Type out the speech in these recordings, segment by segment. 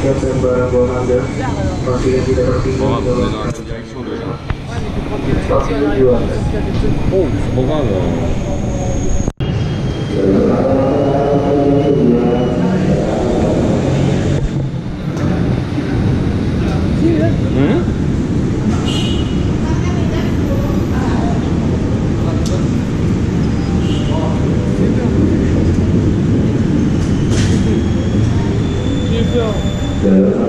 meningkatkan barang-barang Anda pastikan tidak tertinggal dalam stasiun tujuan semoga Dalam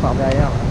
发不了言了